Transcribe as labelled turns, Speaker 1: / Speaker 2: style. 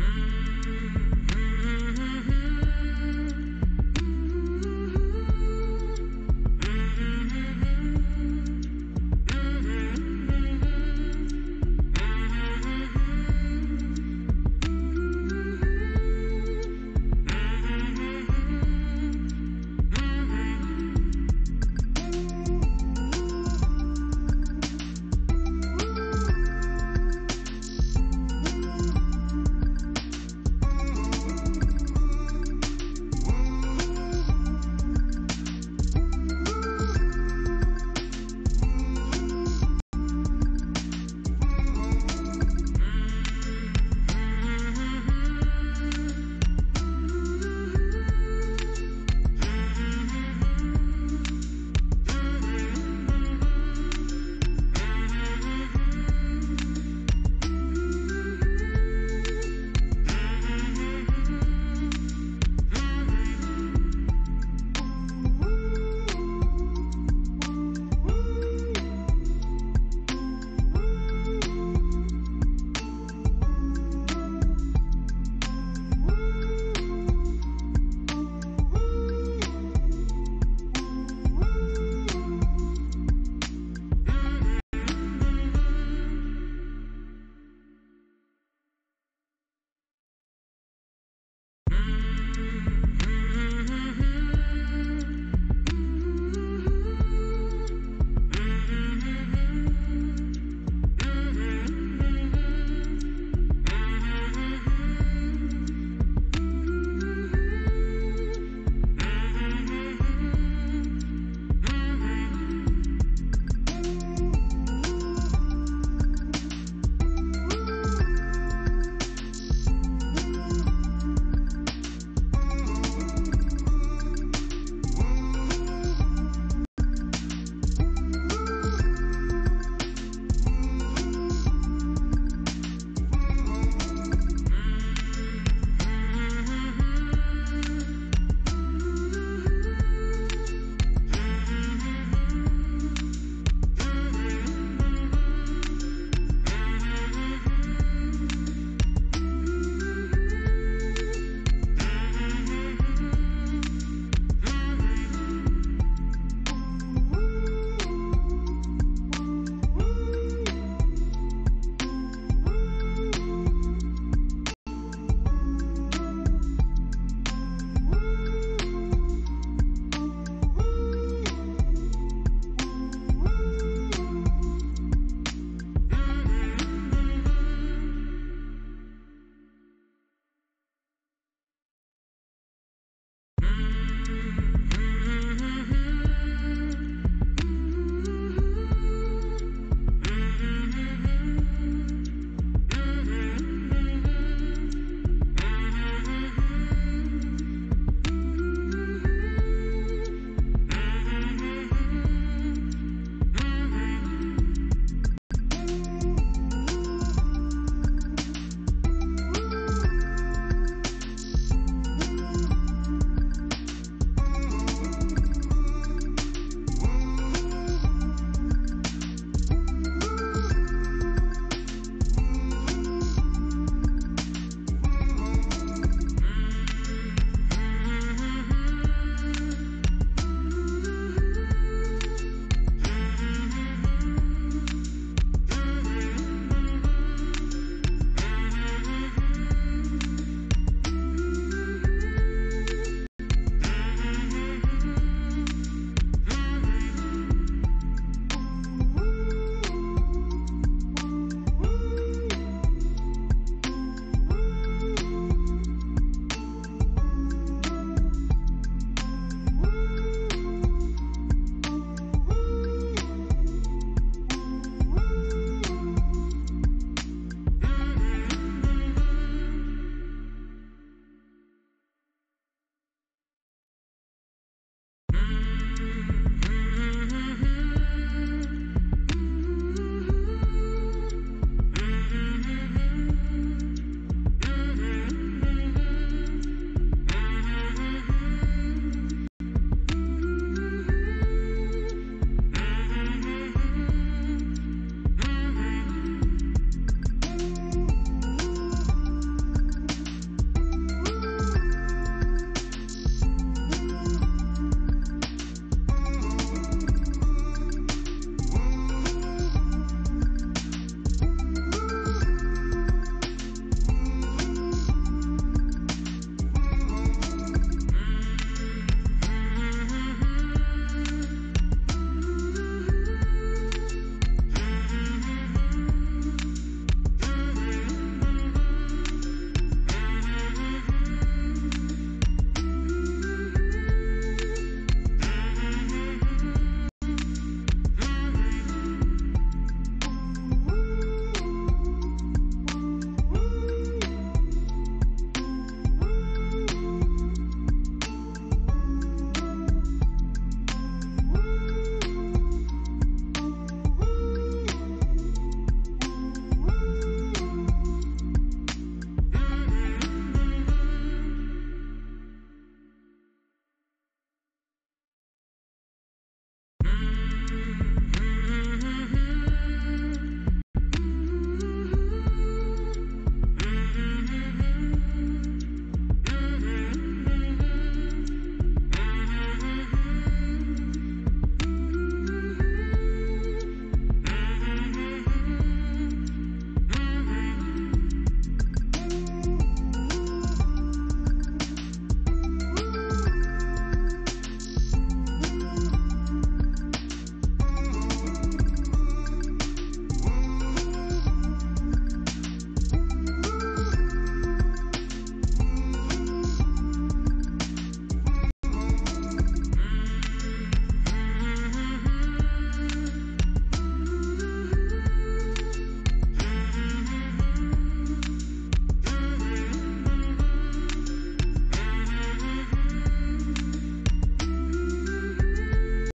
Speaker 1: Mm.